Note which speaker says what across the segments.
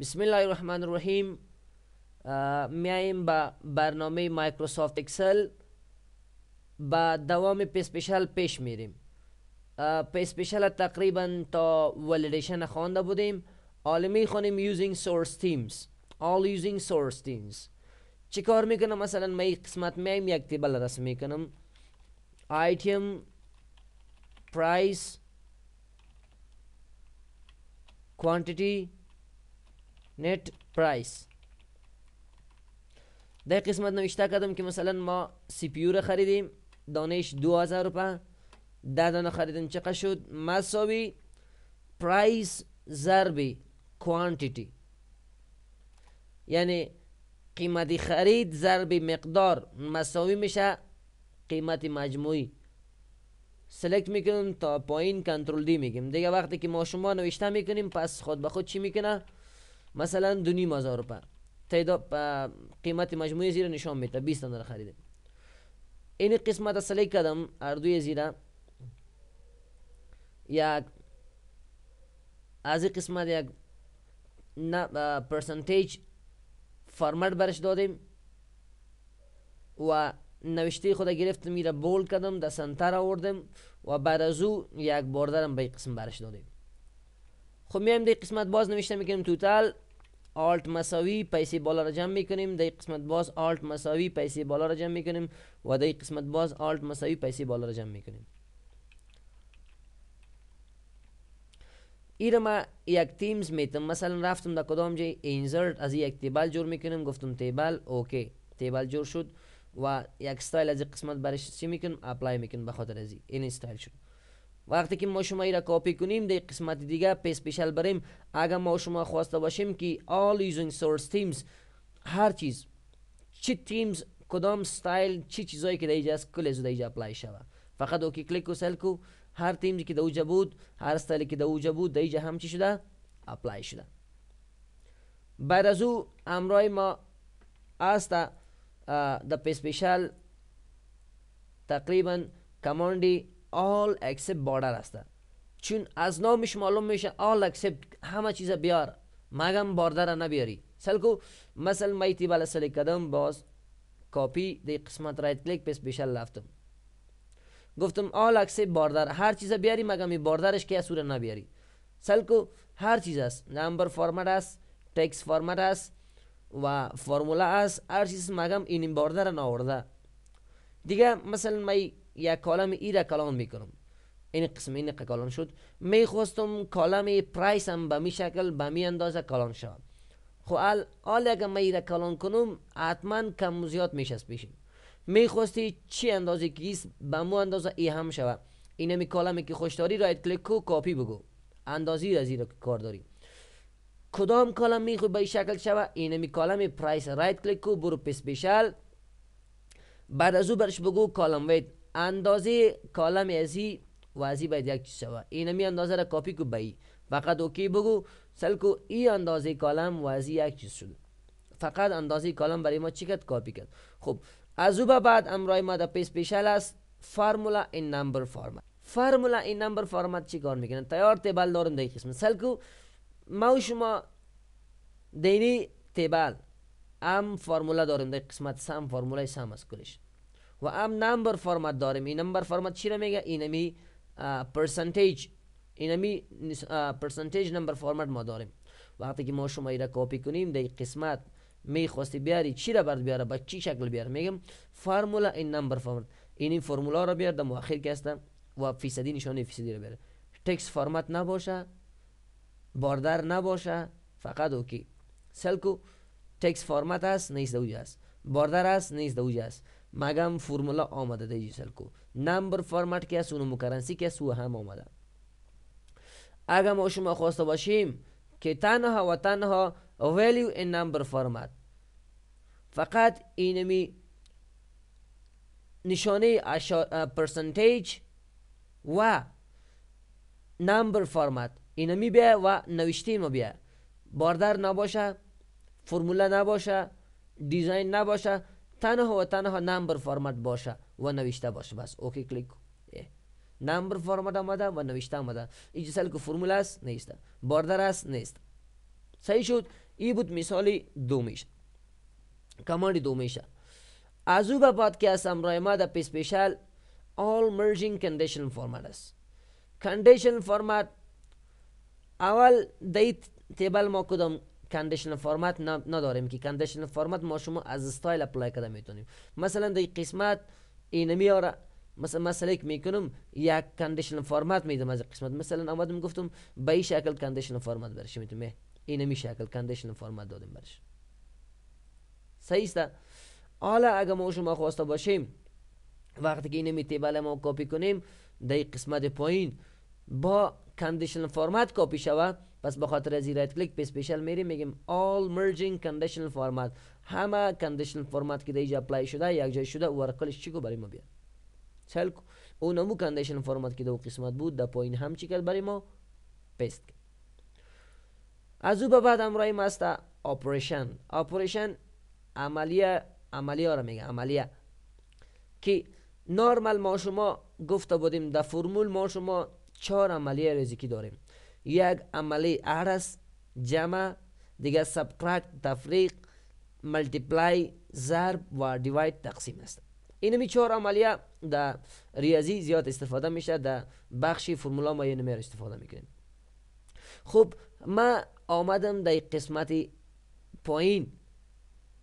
Speaker 1: بسم الله الرحمن الرحیم میاییم با برنامه Microsoft Excel با دوام paste special پیش میریم paste special تقریبا تا validation خوانده بودیم حالا خونیم using source themes. All using source themes. چی کار می‌کنم مثلا ما قسمت میایم یک table رسم می‌کنم item price quantity net price. در قسمت نوشته کردم که مثلا ما سی پی رو خریدیم دانش دو هزار روپه. ده دانه خریدیم چقدر شد؟ مساوی. پرایس ضربی کوانتیتی یعنی قیمتی خرید ضرب مقدار. مساوی میشه قیمت مجموعی. سلکت می‌کنیم تا پایین کنترل دی میگیم. دیگه وقتی که ما شما نوشته می‌کنیم پس خود به خود چی می‌کنه؟ مثلا دو نیم هزار روپه. تعداد قیمت مجموعی زیرا نشان میده. 20 دلار خریده. این قسمت سلکت کردم اردوی زیرا یک از این قسمت یک پرسنتیج فرمت برش دادیم و نوشته خود گرفتم میره بول کردم در سنتر آوردم و بعد از او یک باردرم به قسم برش دادیم. خب میایم در قسمت باز نوشته می‌کنیم توتال. آلت مساوی پیسه بالا را جمع می‌کنیم. در قسمت باز آلت مساوی پیسه بالا را جمع می‌کنیم و در قسمت باز آلت مساوی پیسه بالا را جمع می‌کنیم. ایره ما یک تیمز میتم مثلا رفتم در کدام جای اینزرت از یک تیبل جور می‌کنم گفتم تیبل اوکی. table جور شد و یک استایل از قسمت برش چی می‌کنم apply می‌کنم به خاطر از این استایل شد. وقتی که ما شما را کاپی کنیم در قسمت دیگه paste special بریم. اگر ما شما خواسته باشیم که all using source themes هر چیز چی themes کدام ستایل چی چیزایی که دیجا است کل از دیجا apply شوه فقط okay click و سل کو هر themes ی که دوجا بود هر استایلی که دوجا بود دیجا هم چی شده؟ apply شده. بعد از او امرای ما است د paste special تقریبا command ی all except border هسته چون از نامش معلوم میشه all except همه چیز بیار مگم border نبیاری سلکو مثل میتی بالا select کدم باز کاپی دی قسمت right click paste special لفتم گفتم all except border هر چیز بیاری مگم این border ش که سوره نبیاری سلکو هر چیز است number format است text format است و formula است هر چیز مگم این border ناورده دیگه مثلا می یک column ای را کلان می‌کنم. این قسم این کلان شد. می‌خواستم column price هم به می شکل به می اندازه کلان شود خب حال اگر من را کلان کنم حتما کم و زیاد میشه پیشیم می‌خواستی چی اندازه کیس؟ به مو اندازه ای هم شود این می column ی که خوشداری right click کو کاپی بگو. اندازی را زیر کار داری. کدام column می‌خوای به شکل شود این می column price. right click کو برو paste special بعد از او برش بگو column width. اندازه column ازی وازی باید یک چیز شوه این می اندازه را کاپی کو بایی. فقط okay بگو سلکو ای اندازه column وازی یک چیز شد. فقط اندازه column برای ما چی کرد؟ کاپی کرد. خب از او بعد امرای ما در paste special است formula and number format formula and number format چی کار می‌کنن تیار table دارم در قسم سلکو ما شما دینی table ام formula داریم در قسمت sum formula ی sum از کلش. و ام number format داریم. این number format چی رو میگه؟ اینمی percentage اینمی percentage number format ما داریم. وقتی که ما شما را کپی کنیم در قسمت می خواستی بیاری چی را برد بیاره؟ با چی شکل بیاره؟ میگم formula and number format. این formula را بیار در مؤخر که و فیصدی نشانه فیصدی رو بیاره. text format نباشه border نباشه فقط okay. سلکو text format است نیست دوجه است border است نیست دوجه است مگم formula آمده دیجی سلکو number format که است اونو currency که است هم آمده اگر ما شما خواسته باشیم که تنها و تنها value and number format فقط اینمی نشانه percentage و number format اینمی بیا و نوشته ما بیا border نباشه formula نباشه design نباشه تنها و تنها number format باشه و نوشته باشه بس okay click number format آمده و نوشته آمده اینجا سال که فرمول است نیست border است نیست صحیح شد این بود مثال دومیش command دومیشه از او به بعد که از امرای ما در paste special all merging conditional condition format نداریم که condition format ما شما از style apply کرده می‌تونیم. مثلا در قسمت این میاره مثلا مسئله که می‌کنم یک condition format میدم از قسمت. مثلا آمدم گفتم به این شکل condition format برش می‌تونم این می شکل condition format دادیم برش. صحیح حالا اگر ما شما خواسته باشیم وقتی که این می table ما کپی کنیم در قسمت پایین با condition format copy شود. پس به خاطر از right click paste special میریم میگیم all merging conditional format. همه conditional format که دیجا apply شده یک جای شده ورکلش چی کو برای ما بیاد؟ چل اون همو conditional format که دو قسمت بود در پایین هم چی کرد برای ما؟ paste از او به بعد امرای ما است operation operation عملیه عملیه را میگه عملیه که نورمال ما شما گفته بودیم در فرمول ما شما چهار عملیه ریزیکی داریم. یک عملی ارس جمع دیگه سبترکت تفریق ملتیپلای ضرب و دیواید تقسیم است. این می چهار عملیه در ریاضی زیاد استفاده میشه در بخشی فرمولا ما اینو استفاده می‌کنیم. خب ما آمدم در قسمت پایین.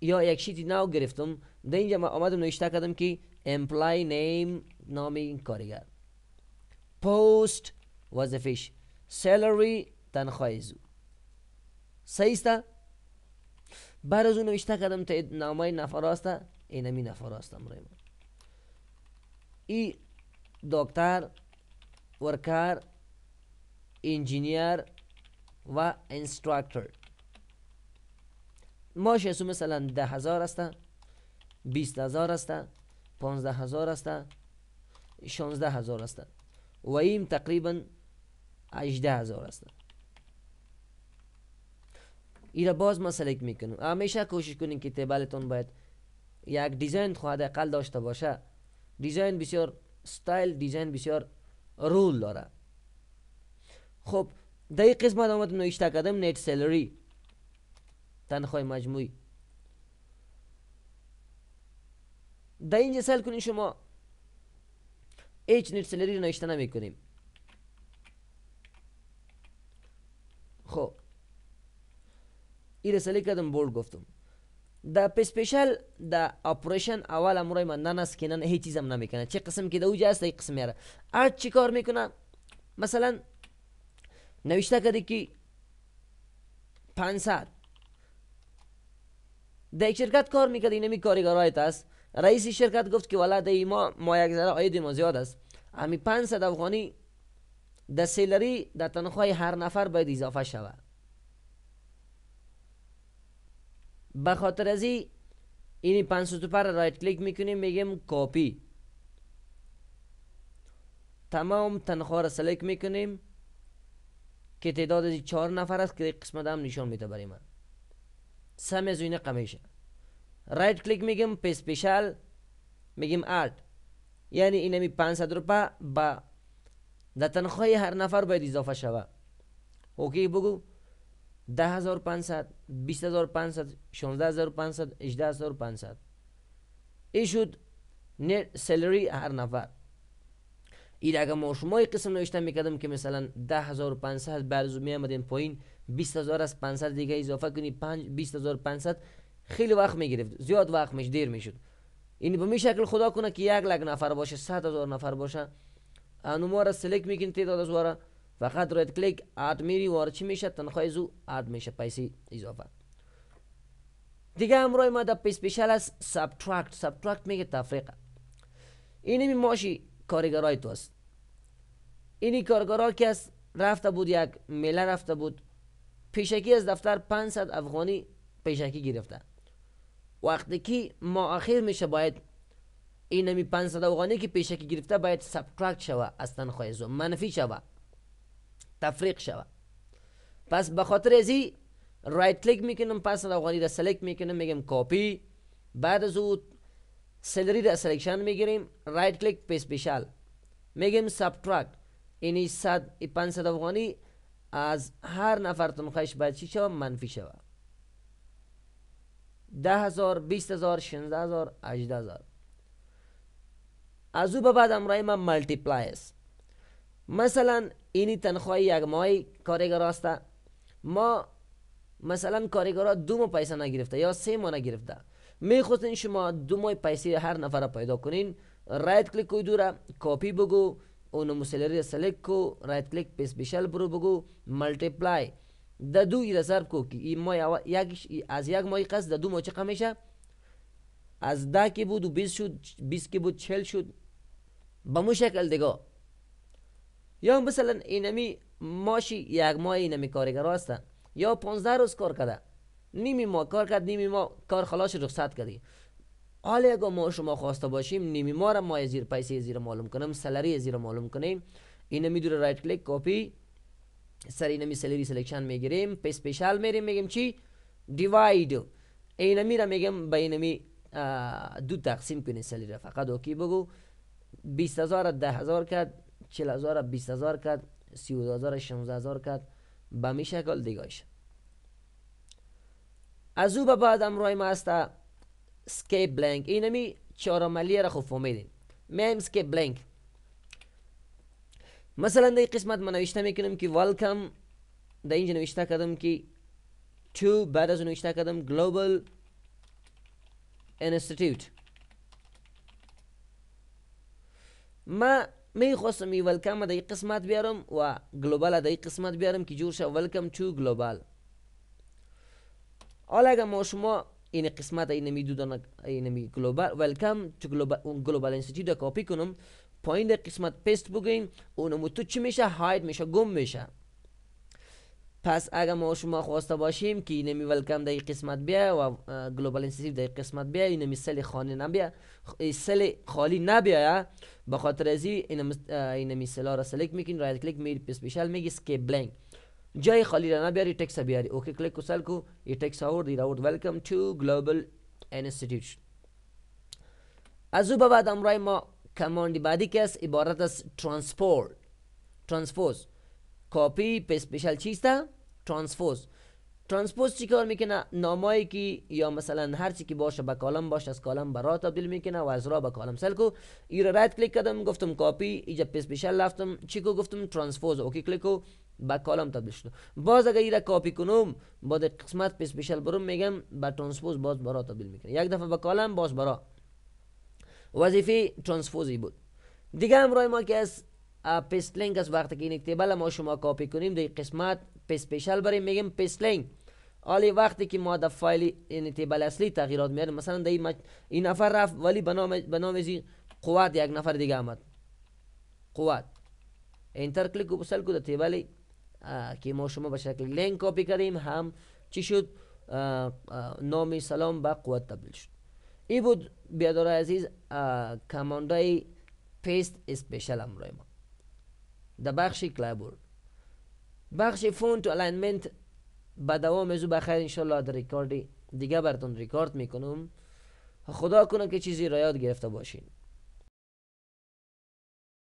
Speaker 1: یا یک شیتی نو گرفتم. در اینجا ما آمدم نوشته کردم که امپلای نیم نام این کارگر. پست وظیفش salary تنخواه زو. سیستا بعد از اون نوشته کردم تا نامای نفر هسته اینمی نفر هستم رای ای دکتر ورکر انجینیر و انستراکتور. ماش اسو مثلا ده هزار هسته بیست هزار هسته پانزده هزار هسته شانزده هزار هسته و این تقریبا 18 هزار است. ایره باز ما select می‌کنیم. همیشه کوشش کنیم که table تون باید یک design خواهد اقل داشته باشه. design بسیار style design بسیار role داره. خب در این قسمت آمد نوشته کردم net salary تنخواه مجموعی. در اینجا سل کنیم شما هیچ نت سلری نوشته نمی کنیم خب این رساله کردم بولد گفتم دا پسپیشل دا اپریشن اول امروی من ننس کنن هیچ چیزم نمی‌کنه چه قسم که دو جاست ای قسم میاره ارد چی کار می‌کنه مثلا نوشته کردی که 500 در یک شرکت کار می‌کرد اینمی کارگرایت است رئیس شرکت گفت که والا دی ما ما یک ذره آید ما زیاد است. همی 500 افغانی د salary د تنخواه هر نفر باید اضافه شود. به خاطر از این پنج پر right click می‌کنیم میگیم کاپی. تمام تنخواه را select می‌کنیم که تعداد چهار نفر است که قسمت هم نشان میده برای من. سم از این قمیشه right click میگیم paste special میگیم add یعنی اینمی 500 روپیه با در تنخواه هر نفر باید اضافه شود OK بگو. ده هزار پنسد بیست هزار پنسد شانزده هزار پنسد اجده هزار پنسد ای شد net salary هر نفر. این اگر ما شما قسم نوشته می‌کردم که مثلا ده هزار پنسد برزو می آمدین پایین بیست هزار از پنسد دیگه اضافه کنی پنج بیست هزار پنسد خیلی وقت می‌گرفت زیاد وقت میش دیر می‌شد. این به می شکل خدا کنه که یک لک نفر باشه صد هزار نفر باشه انو را select می‌کنی تعداد از واره فقط right click add میری وارد چی میشه؟ تنخواه زو add میشه پیسی اضافه. دیگه امرای ما در paste special از subtract subtract میگه تفریق اینی ماشی کارگرای تو است. اینی کارگرا که از رفته بود یک میله رفته بود پیشکی از دفتر 500 افغانی پیشکی گرفته. وقتی که ما آخر میشه باید این نمی 500 افغانی که پیشکی گرفته باید subtract شوه از تنخواه زو. منفی شوه. تفریق شوه. پس به خاطر ازی right click می‌کنم 500 افغانی را select می‌کنم میگم کاپی بعد از او salary را selection می‌گیریم right click paste special میگیم subtract اینی 100 500 افغانی از هر نفر تنخواهش باید چی شوه؟ منفی شوه. ده هزار بیست هزار شنزده هزار هجده هزار از او به بعد امرای من multiply است. مثلا اینی تنخواه یک ماهی کارگر است ما مثلا کارگرها دو ماه پیسه نگرفته یا سه ماه نگرفته. می‌خواستین شما دو ماه پیسه هر نفر پیدا کنین. right click کوی دورا کپی بگو اونو salary select کو. right click paste special برو بگو. multiply. د دو ای کو که این ماه یک از یک ماه قصد د دو چقدر میشه از ده که بود و 20 شد 20 که بود 40 شد. به مو شکل دیگه. یا مثلا اینمی ماشی یک ماه اینمی کارگر هستن. یا 15 روز کار کرده. نیمی ما کار کرد نیمی ما کار خلاص رخصت کردی. حالا اگه ما شما خواسته باشیم نیمی ما را ما زیر پیسه زیر معلوم کنم salary زیر معلوم کنیم. اینو می‌دونه right click copy سر اینو می salary selection می‌گیریم paste special میریم میگیم چی؟ دیواید اینو میرم میگم بین می دو تقسیم کنی salary فقط OK بگو. 20000 ده هزار کرد. 40000 20000 کرد. 30000 16000 کرد. به می شکل دیگاش از او به بعد امرای ما است skip blank اینمی چهار عملیه را خوب فهمیدین میم skip blank مثلا در قسمت من نوشته میکنم که welcome در اینجا نوشته کردم که تو بعد از نوشته کردم global institute ما میخواستم ای ولکم در قسمت بیارم و گلوبال در قسمت بیارم که جور شد ولکم تو گلوبال حالا اگر ما شما این قسمت این میدودن این می گلوبال ولکم تو گلوبال گلوبال انستیتوت کپی کنم پایین قسمت پست بگین اونم تو چی میشه؟ هاید میشه گم میشه. پس اگر ما شما خواسته باشیم که اینمی welcome در قسمت بیا و global institute در قسمت بیا اینمی cell خانه نبیا cell خالی نبیا به خاطر ازی اینمی cell ا را select می‌کنی right click میری paste special میگی skip blank جای خالی را نبیاری تکس بیاری. OK کلیک سیل کو. یہ تکس آورد یہ آورد. welcome to global institute از او بعد امرای ما command ی بعدی که است عبارت از transpose transpose copy paste special چیسته transpose transpose چی کار می‌کنه نامایی که یا مثلا هر چی که باشه به column باشه از column به row تبدیل می‌کنه و از row به column سیل کو ایره right click کردم گفتم کاپی ایجا paste special رفتم چی کو گفتم transpose OK کلیک کو به column تبدیل شد باز اگر ایره کاپی کنم با قسمت paste special برم میگم به transpose باز به row تبدیل می‌کنه یک دفعه به column باز به row وظیفه ترانسپوزی بود. دیگه همراه ما که از paste link وقتی که این ای table ما شما کاپی کنیم در قسمت paste special بریم میگیم paste link حالی وقتی که ما در فایل این table اصلی تغییرات میاریم مثلا در این, این نفر رفت ولی به نام قوت یک نفر دیگه آمد. قوت. enter کلیک کو باز سیل کو table که ما شما به شکل link copy کردیم هم چی شد؟ نام سلام به قوت تبدیل شد. این بود بیادار عزیز کماندای پیست اسپیشل امروی ما. در بخش کلایبورد بخش فونت و الاینمنت به دوام ازو بخیر انشالله در ریکاردی دیگه براتون ریکارد می‌کنم. خدا کنه که چیزی را یاد گرفته باشین.